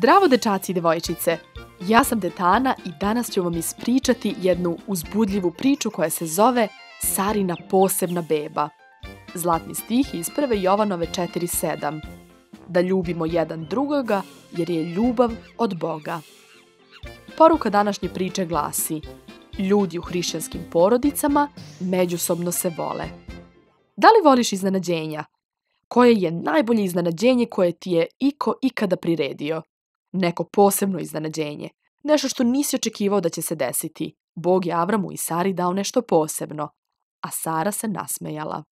Zdravo dečaci i devojčice! Ja sam Detana i danas ću vam ispričati jednu uzbudljivu priču koja se zove Sarina posebna beba. Zlatni stih iz prve Jovanove 4.7. Da ljubimo jedan drugoga jer je ljubav od Boga. Poruka današnje priče glasi Ljudi u hrišćanskim porodicama međusobno se vole. Da li voliš iznenađenja? Koje je najbolje iznenađenje koje ti je iko ikada priredio? Neko posebno iznenađenje. Nešto što nisi očekivao da će se desiti. Bog je Avramu i Sari dao nešto posebno. A Sara se nasmejala.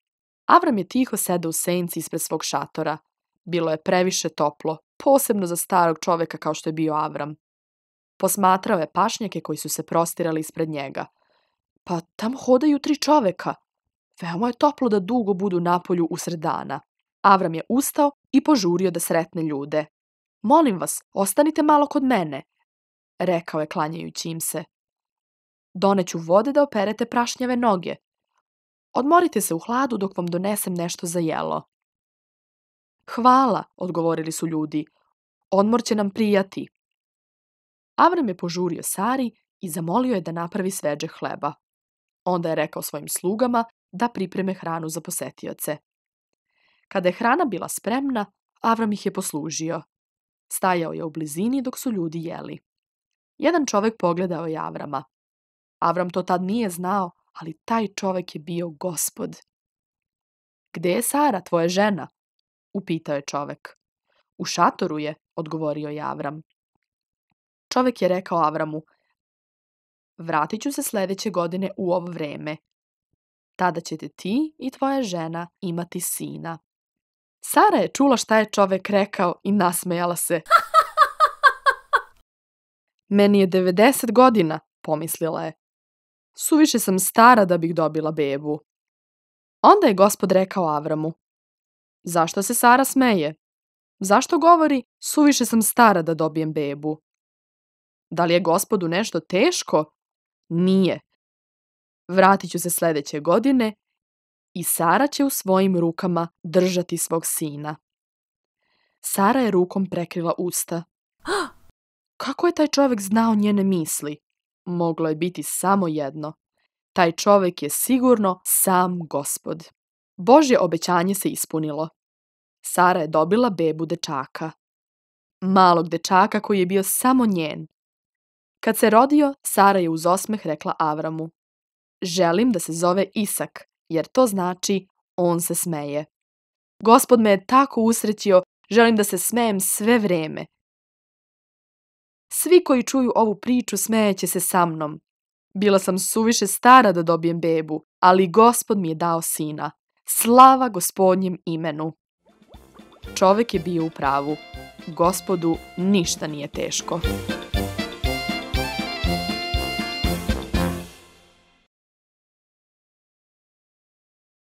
Avram je tiho sedao u senci ispred svog šatora. Bilo je previše toplo, posebno za starog čoveka kao što je bio Avram. Posmatrao je pašnjake koji su se prostirali ispred njega. Pa tam hodaju tri čoveka. Veoma je toplo da dugo budu napolju usred dana. Avram je ustao i požurio da sretne ljude. Molim vas, ostanite malo kod mene, rekao je klanjajući im se. Doneću vode da operete prašnjave noge. Odmorite se u hladu dok vam donesem nešto za jelo. Hvala, odgovorili su ljudi. Odmor će nam prijati. Avram je požurio Sari i zamolio je da napravi sveđe hleba. Onda je rekao svojim slugama da pripreme hranu za posetioce. Kada je hrana bila spremna, Avram ih je poslužio. Stajao je u blizini dok su ljudi jeli. Jedan čovek pogledao je Avrama. Avram to tad nije znao, ali taj čovek je bio gospod. Gde je Sara, tvoja žena? Upitao je čovek. U šatoru je, odgovorio je Avram. Čovek je rekao Avramu, vratit ću se sledeće godine u ovo vreme. Tada ćete ti i tvoja žena imati sina. Sara je čula šta je čovek rekao i nasmejala se. Meni je 90 godina, pomislila je. Suviše sam stara da bih dobila bebu. Onda je gospod rekao Avramu. Zašto se Sara smeje? Zašto govori, suviše sam stara da dobijem bebu? Da li je gospodu nešto teško? Nije. Vratit ću se sledeće godine i Sara će u svojim rukama držati svog sina. Sara je rukom prekrila usta. Kako je taj čovek znao njene misli? Moglo je biti samo jedno. Taj čovek je sigurno sam gospod. Božje obećanje se ispunilo. Sara je dobila bebu dečaka. Malog dečaka koji je bio samo njen. Kad se rodio, Sara je uz osmeh rekla Avramu. Želim da se zove Isak, jer to znači on se smeje. Gospod me je tako usrećio, želim da se smejem sve vreme. Svi koji čuju ovu priču smejeće se sa mnom. Bila sam suviše stara da dobijem bebu, ali gospod mi je dao sina. Slava gospodnjem imenu. Čovek je bio u pravu. Gospodu ništa nije teško.